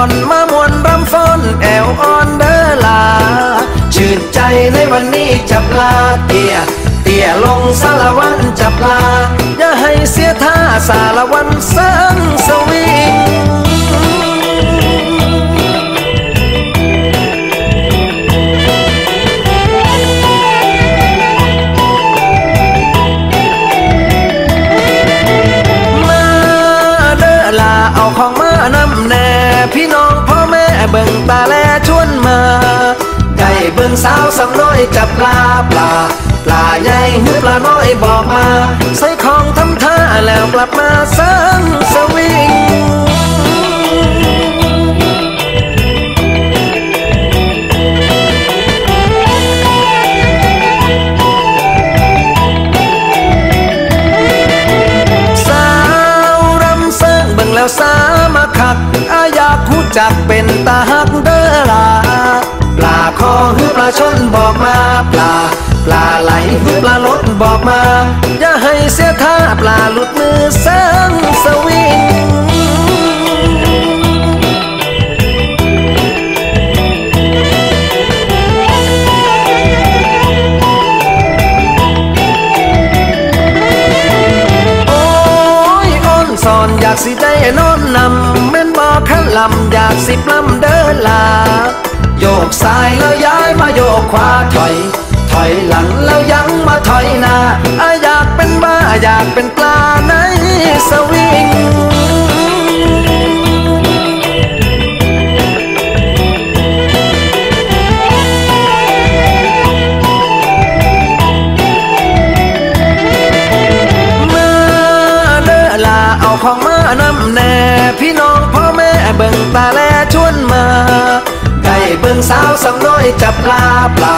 อนมามวนรำฟ้อนแอวอ่อนเด้อลา ชื่นใจในวันนี้จับปลาเตียเตียลงสารวันจับปลา อย่าให้เสียท่าสารวันเส เบิ่งตาแลชวนมาไก่เบิ่งสาวสำน้อยจับปลาปลา ปลาใหญ่หือปลาน้อยบอกมา ใส่ของทำท่าแล้วกลับมาเสิงสวิง จักเป็นตาหักเด้อลาปลาคอหือปลาชนบอกมาปลา ปลาไหลหือปลาลดบอกมา อย่าให้เสียท่าปลาหลุดมือเสิงสวิงโอ้ยอ้อนสอนอยากสิได้นอนนำ ขันลำอยากสิบลำเดินลา โยกซ้ายแล้วย้ายมาโยกขวาถอย ถอยหลังแล้วยังมาถอยหน้าอะอยากเป็นบ้าอยากเป็นปลาในสวิง บิ่งสาวสำน้อยจับปลาปลา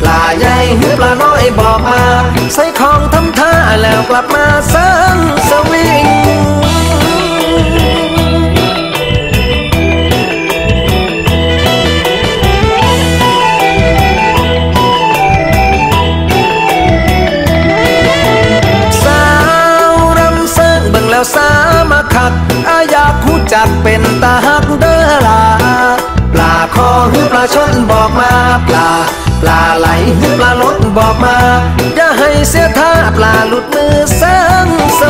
ปลาใหญ่หรือปลาน้อยบอกมา ใส่ของทำท่าแล้วกลับมาเสิงสวิงสาวรำเสิงเบิ่งแล้วสามาคักอาอยากรู้จักเป็นตาหักเด้อลา คอหือปลาชนบอกมาปลา ปลาไหลหือปลาลดบอกมา อย่าให้เสียท่าปลาหลุดมือเสิงส